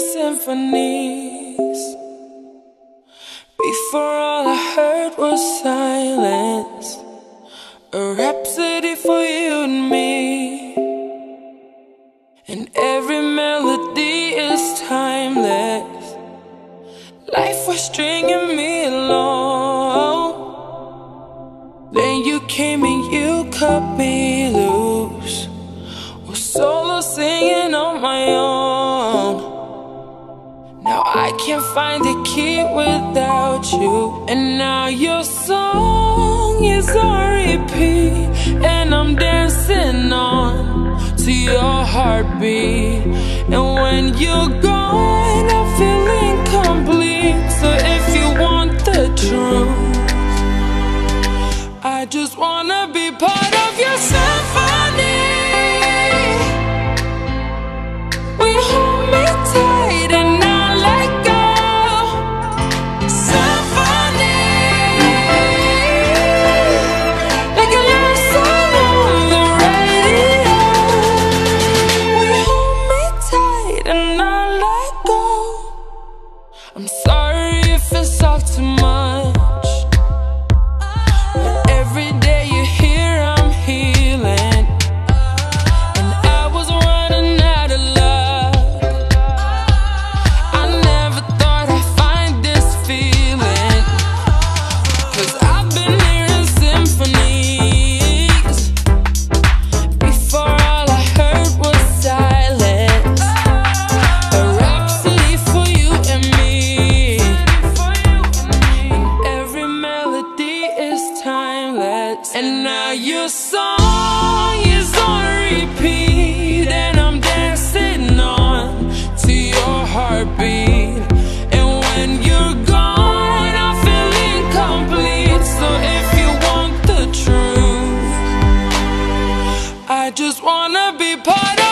symphonies. Before all I heard was silence, a rhapsody for you and me. And every melody is timeless. Life was stringing me along. Then you came and you cut me loose. Find a key without you. And now your song is on repeat. And I'm dancing on to your heartbeat. And when you're gone, I feel incomplete. So if you want the truth, I just wanna be part of your symphony. We just wanna be part of